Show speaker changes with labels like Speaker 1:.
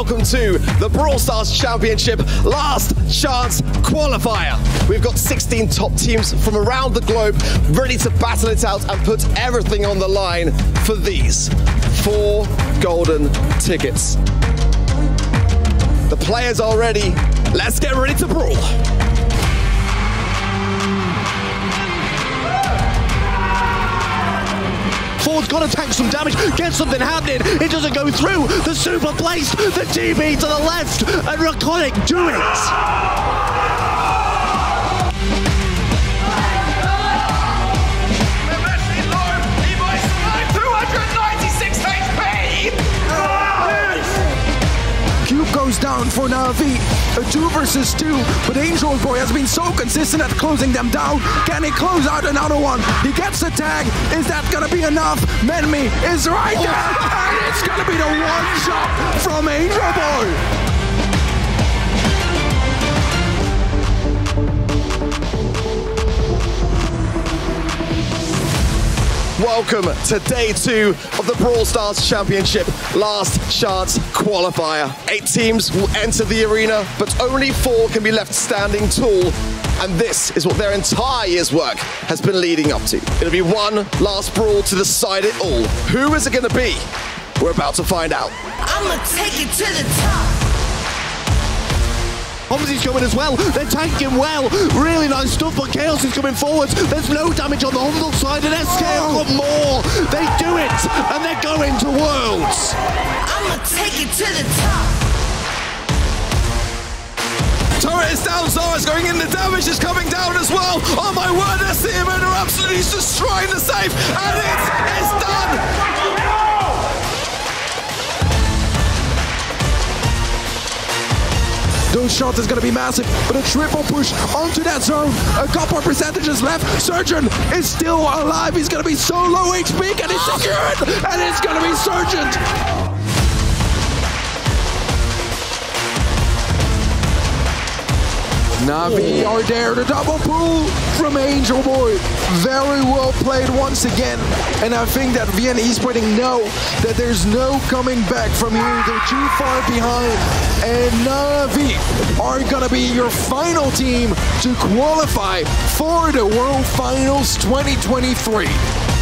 Speaker 1: welcome to the Brawl Stars Championship Last Chance Qualifier. We've got 16 top teams from around the globe ready to battle it out and put everything on the line for these four golden tickets. The players are ready. Let's get ready to brawl.
Speaker 2: Ford's got to tank some damage, get something happening. It doesn't go through. The super placed, the DB to the left, and Raconic do it.
Speaker 3: Down for Navi. A two versus two, but Angel Boy has been so consistent at closing them down. Can he close out another one? He gets the tag. Is that gonna be enough? Menmi is right there, and it's gonna be the one shot from Angel Boy.
Speaker 1: Welcome to day two of the Brawl Stars Championship Last Chance Qualifier. Eight teams will enter the arena, but only four can be left standing tall. And this is what their entire year's work has been leading up to. It'll be one last brawl to decide it all. Who is it going to be? We're about to find out.
Speaker 4: I'ma take it to the top.
Speaker 2: Homsy's coming as well. They're tanking well. Really nice stuff, but Chaos is coming forwards. There's no damage on the Humble side, and SK have oh. got more. They do it, and they're going to Worlds.
Speaker 4: I'ma take it to the top.
Speaker 1: Turret is down, Zara's going in, the damage is coming down as well. Oh my word, SCM are absolutely destroying the safe, and it is done.
Speaker 3: Those shots is gonna be massive, but a triple push onto that zone. A couple percentages left. Surgeon is still alive. He's gonna be so low HP. Can he secure it? And it's gonna be Surgeon. Navi are there, the double pull from Angel Boy. Very well played once again. And I think that Vienna Esporting know that there's no coming back from here. They're too far behind. And Navi are gonna be your final team to qualify for the World Finals 2023.